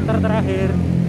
kilometer terakhir.